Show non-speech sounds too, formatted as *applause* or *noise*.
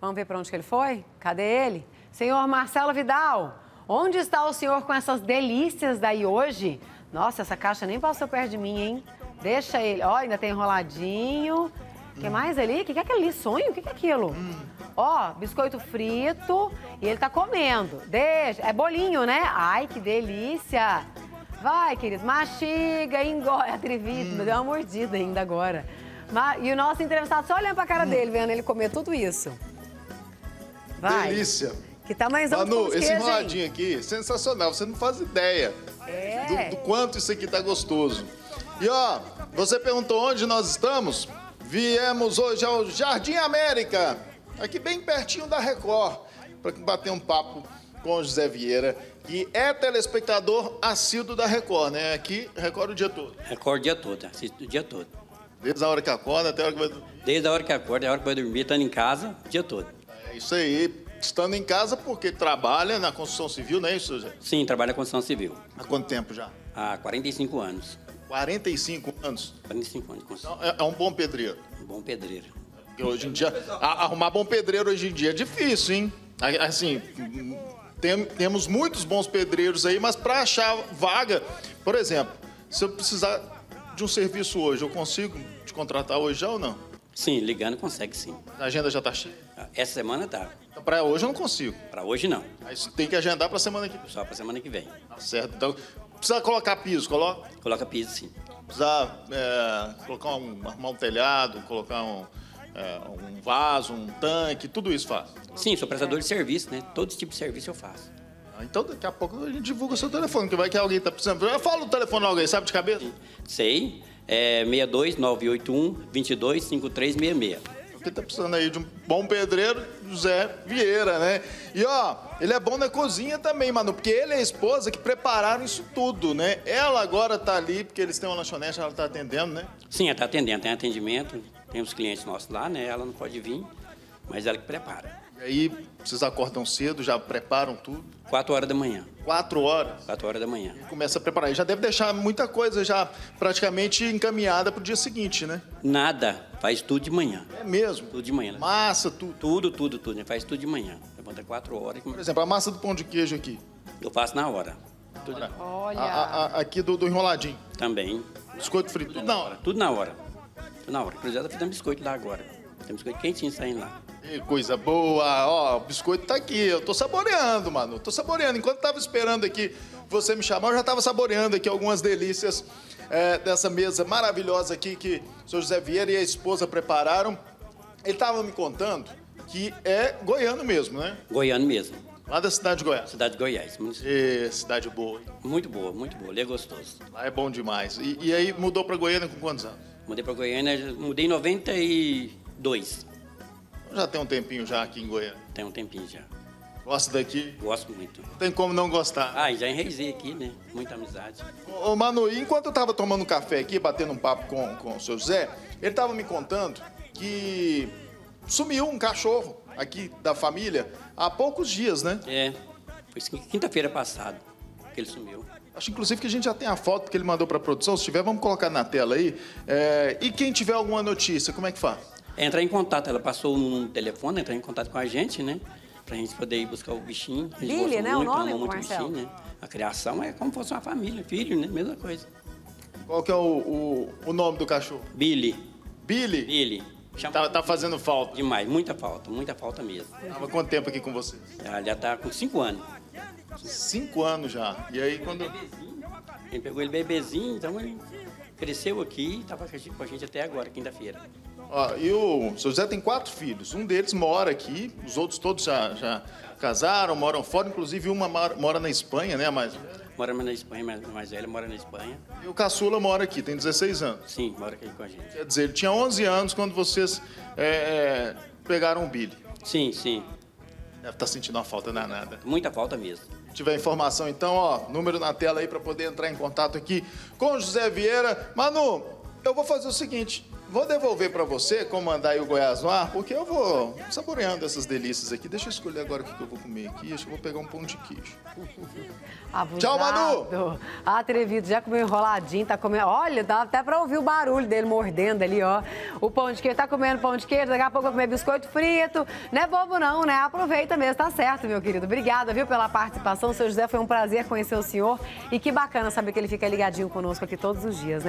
Vamos ver para onde que ele foi? Cadê ele? Senhor Marcelo Vidal, onde está o senhor com essas delícias daí hoje? Nossa, essa caixa nem passou perto de mim, hein? Deixa ele. Ó, ainda tem enroladinho. O que mais ali? O que é aquele? Sonho? O que é aquilo? Ó, biscoito frito e ele tá comendo. Deixa. É bolinho, né? Ai, que delícia. Vai, querido, mastiga, engole. *laughs* Atrevido, me deu uma mordida ainda agora. E o nosso entrevistado só olhando pra cara dele, vendo ele comer tudo isso. Vai. Delícia. Que tamanhozão Manu, de esse enroladinho aqui, sensacional. Você não faz ideia É. do, do quanto isso aqui tá gostoso. E ó, você perguntou onde nós estamos? Viemos hoje ao Jardim América, aqui bem pertinho da Record, para bater um papo com o José Vieira, que é telespectador assíduo da Record, né? Aqui, Record o dia todo. Recordo o dia todo, assisto o dia todo. Desde a hora que acorda até a hora que vai dormir. Desde a hora que acorda, a hora que vai dormir, estando em casa, o dia todo. Isso aí. Estando em casa porque trabalha na construção civil, não é isso, José? Sim, trabalho na construção civil. Há quanto tempo já? Há 45 anos. 45 anos. 45 anos de construção. Então, é, é um bom pedreiro. Um bom pedreiro. Porque hoje em dia, arrumar bom pedreiro hoje em dia é difícil, hein? Assim, tem- temos muitos bons pedreiros aí, mas para achar vaga, por exemplo, se eu precisar de um serviço hoje, eu consigo te contratar hoje já ou não? Sim, ligando consegue sim. A agenda já tá cheia? Essa semana tá. Então, para hoje eu não consigo. Para hoje não. Aí tem que agendar para semana que vem. Só para semana que vem. Tá certo? Então, precisa colocar piso, coloca. Coloca piso sim. Precisa é, colocar um, arrumar um telhado, colocar um, é, um vaso, um tanque, tudo isso faz. Sim, sou prestador de serviço, né? Todo tipo de serviço eu faço. Ah, Então daqui a pouco a gente divulga o seu telefone, que vai que alguém tá precisando. Eu falo o telefone de alguém, sabe de cabeça? Sei, é 62 981 22 5366. Porque tá precisando aí de um bom pedreiro, José Vieira, né? E ó, ele é bom na cozinha também, mano, porque ele e a esposa que prepararam isso tudo, né? Ela agora tá ali, porque eles têm uma lanchonete, ela tá atendendo, né? Sim, ela está atendendo, tem atendimento, tem os clientes nossos lá, né? Ela não pode vir, mas ela que prepara. E aí, vocês acordam cedo, já preparam tudo. 4 horas da manhã. Quatro horas. 4 horas da manhã. Começa a preparar. E já deve deixar muita coisa já praticamente encaminhada pro dia seguinte, né? Nada, faz tudo de manhã. É mesmo. Tudo de manhã. né? Massa, tudo. Tudo, tudo, tudo. né? Faz tudo de manhã. Levanta 4 horas Por e exemplo, a massa do pão de queijo aqui. eu faço na hora. Tudo Olha. A- a- a- aqui do, do enroladinho. também. Biscoito frito. Tudo na hora. Tudo na hora. Tudo na hora. Fez um biscoito lá agora. Tem biscoito quentinho saindo lá. Coisa boa. Ó, o biscoito tá aqui. Eu tô saboreando, mano. Tô saboreando. Enquanto tava esperando aqui você me chamar, eu já tava saboreando aqui algumas delícias é, dessa mesa maravilhosa aqui que o senhor José Vieira e a esposa prepararam. Ele tava me contando que é goiano mesmo, né? Goiano mesmo. Lá da cidade de Goiás. Cidade de Goiás. município. Ê, cidade boa. hein? Muito boa, muito boa. Ali é gostoso. Lá é bom demais. E, e aí mudou pra Goiânia com quantos anos? Mudei pra Goiânia, mudei em 92. Já tem um tempinho já aqui em Goiânia. Tem um tempinho já. Gosta daqui? Gosto muito. Não tem como não gostar. Ah, já enraizei aqui, né? Muita amizade. Ô, Manu, enquanto eu tava tomando um café aqui, batendo um papo com, com o seu Zé, ele tava me contando que sumiu um cachorro aqui da família há poucos dias, né? É, foi quinta-feira passada que ele sumiu. Acho inclusive que a gente já tem a foto que ele mandou pra produção. Se tiver, vamos colocar na tela aí. É, e quem tiver alguma notícia, como é que faz? É entrar em contato, ela passou um telefone, entrar em contato com a gente, né? Pra gente poder ir buscar o bichinho. A gente Billy, gosta né, o muito, nome, ama muito o Marcelo? bichinho, né? A criação é como se fosse uma família, filho, né? Mesma coisa. Qual que é o, o, o nome do cachorro? Billy, Billy? Billy. Chama Tá, tá fazendo falta. demais, muita falta, muita falta mesmo. Tava quanto tempo aqui com vocês? Ela já tá com cinco anos. Cinco anos já. E aí quando. Gente pegou ele bebezinho, então ele cresceu aqui e tava com a gente até agora, quinta-feira. Ó, e o seu Zé tem quatro filhos. Um deles mora aqui, os outros todos já, já casaram, moram fora. Inclusive, uma mora, mora na Espanha, né? Mas, Mora na Espanha, mais, mais velha mora na Espanha. e o caçula mora aqui, tem 16 anos. Sim, mora aqui com a gente. Quer dizer, ele tinha 11 anos quando vocês é, é, pegaram o Billy. Sim, sim. Deve estar sentindo uma falta danada. Muita falta mesmo. Se tiver informação, então, ó, número na tela aí para poder entrar em contato aqui com o José Vieira. Manu, eu vou fazer o seguinte: Vou devolver para você, comandar aí o Goiás no ar, porque eu vou saboreando essas delícias aqui. Deixa eu escolher agora o que eu vou comer aqui. Acho que eu vou pegar um pão de queijo. Abusado. Tchau, Manu! Atrevido, já comeu enroladinho, tá comendo. Olha, dá até pra ouvir o barulho dele mordendo ali, ó. O pão de queijo, tá comendo pão de queijo, daqui a pouco vai comer biscoito frito. Não é bobo, não, né? Aproveita mesmo, tá certo, meu querido. Obrigada, viu, pela participação. Seu José, foi um prazer conhecer o senhor. E que bacana saber que ele fica ligadinho conosco aqui todos os dias, né?